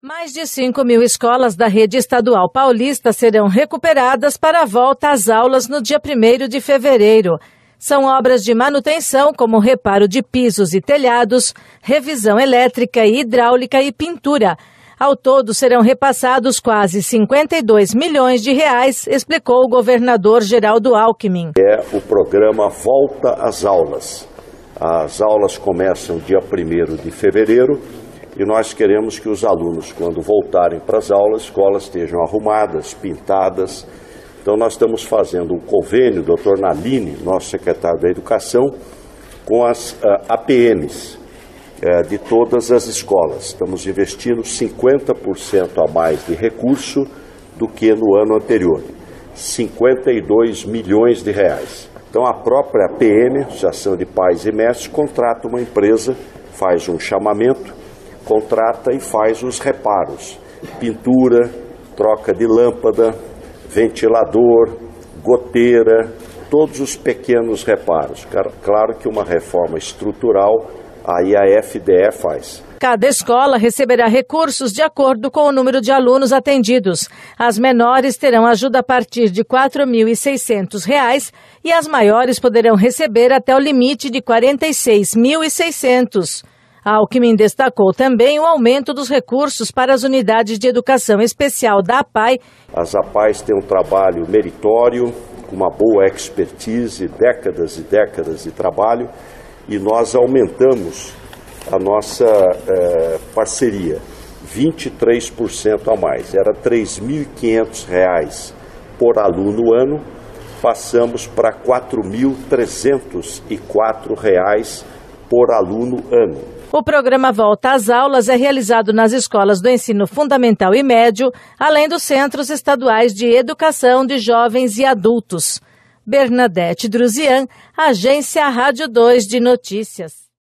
Mais de 5 mil escolas da rede estadual paulista serão recuperadas para a volta às aulas no dia 1 de fevereiro. São obras de manutenção, como reparo de pisos e telhados, revisão elétrica e hidráulica e pintura. Ao todo, serão repassados quase 52 milhões de reais, explicou o governador Geraldo Alckmin. É o programa Volta às Aulas. As aulas começam dia 1 de fevereiro e nós queremos que os alunos, quando voltarem para as aulas, escolas estejam arrumadas, pintadas. Então, nós estamos fazendo um convênio, doutor Naline, nosso secretário da Educação, com as uh, ah, APMs uh, eh, de todas as escolas. Estamos investindo 50% a mais de recurso do que no ano anterior. 52 milhões de reais. Então, a própria APM, Associação de Pais e Mestres, contrata uma empresa, faz um chamamento contrata e faz os reparos: pintura, troca de lâmpada, ventilador, goteira, todos os pequenos reparos. Claro que uma reforma estrutural aí a FDE faz. Cada escola receberá recursos de acordo com o número de alunos atendidos. As menores terão ajuda a partir de R$ 4.600 e as maiores poderão receber até o limite de R$ 46.600. Alckmin destacou também o aumento dos recursos para as unidades de educação especial da APAI. As APAIs têm um trabalho meritório, com uma boa expertise, décadas e décadas de trabalho, e nós aumentamos a nossa eh, parceria, 23% a mais. Era R$ 3.500 por aluno ano, passamos para R$ 4.304 por aluno ano. O programa Volta às Aulas é realizado nas escolas do ensino fundamental e médio, além dos centros estaduais de educação de jovens e adultos. Bernadette Druzian, Agência Rádio 2 de Notícias.